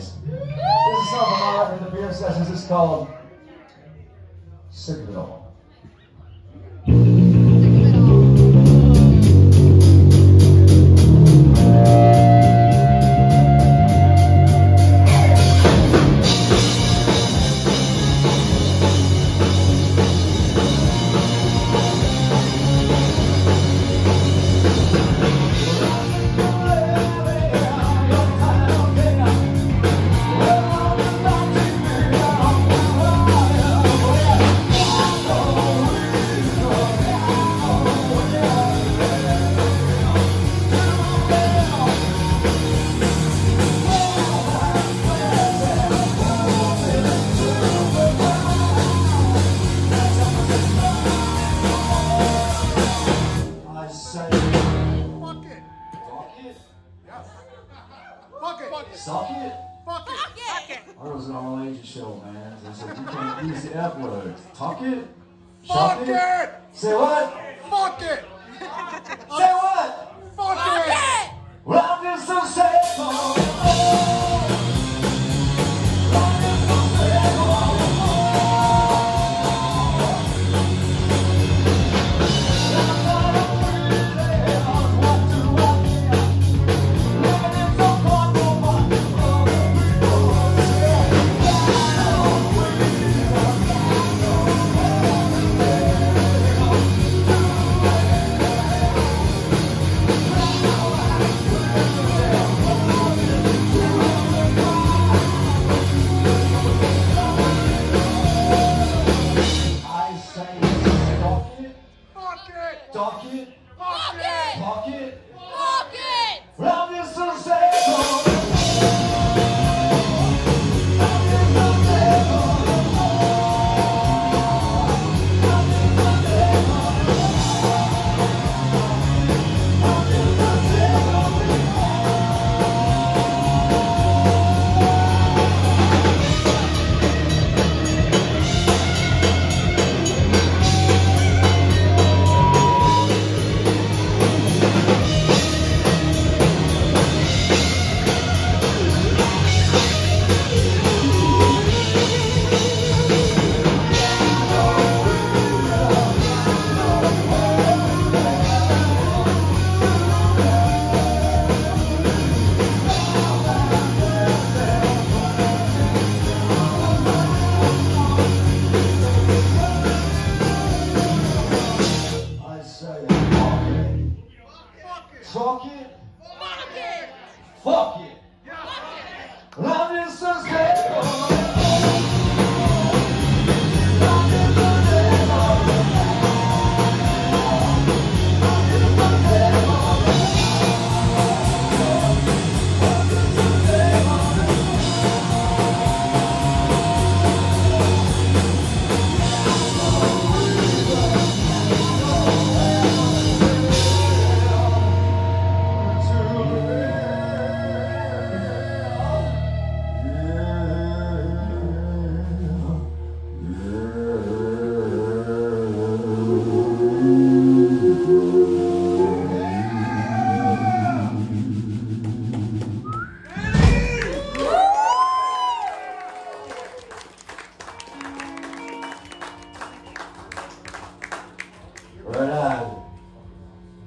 This is something I like in the beer sessions. It's called Sick of It All. Fuck it. Fuck it. suck it. Fuck it. Fuck it. I was an all ages show, man. They said you can't use the F word. Tuck it. Fuck Shuck it. Say what? Fuck it. Say what? Fuck Fuck it. it. Well, I'm just so sad. Fuck you. 对了。